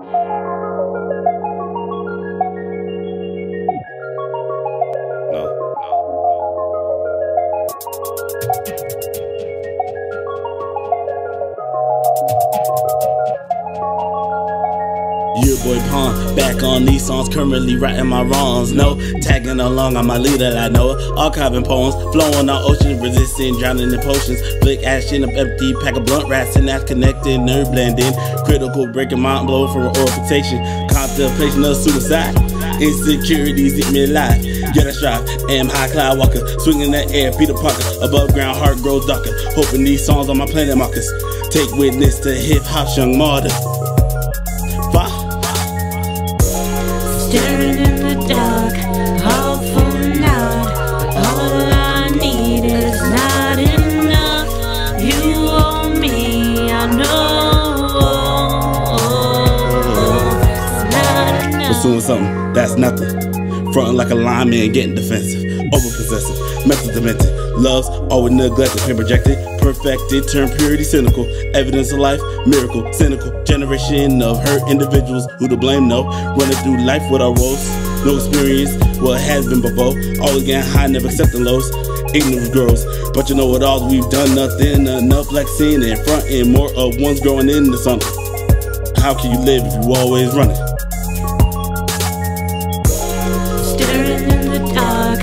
Thank you. Your boy Pawn, back on these songs, currently writing my wrongs. No, tagging along on my leader, I know. Archiving poems, flowing on ocean, resisting, drowning in potions. Flick ash in a empty pack of blunt rats, and that's connected, nerve blending. Critical, breaking mind blow from orientation. Contemplation of suicide. Insecurities eat me alive. Yeah, that's right. Am high cloud walker, swinging that air, Peter Parker. Above ground, heart grows darker. Hoping these songs on my planet markers take witness to hip hop's young martyr. Staring in the dark, not. All I need is not enough. You me, I know. Pursuing something, that's nothing. Fronting like a lineman, getting defensive. Overpossessive, mental demented. Love's always neglected, been projected, perfected, turn purity cynical. Evidence of life, miracle, cynical. Generation of hurt individuals who to blame, no. Running through life with our woes. No experience, what has been before. Always getting high, never accepting lows. Ignorant girls, but you know what all we've done nothing enough like seeing in front and more of one's growing into something. How can you live if you always running? Staring in the dark,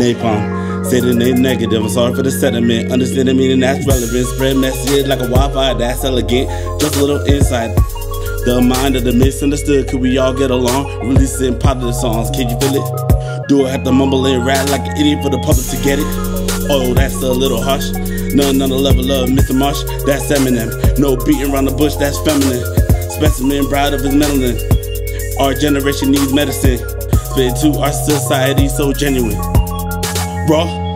NayPalm. Say the name negative, I'm sorry for the sentiment. Understand the meaning that's relevant. Spread messages like a Wi-Fi that's elegant. Just a little insight. The mind of the misunderstood. Could we all get along? Releasing positive songs. Can you feel it? Do I have to mumble and rap like an idiot for the public to get it? Oh, that's a little harsh. None on the level of Mr. Marsh, that's Eminem. No beating around the bush, that's feminine. Specimen, bride of his melanin. Our generation needs medicine. Fit to our society so genuine. Raw.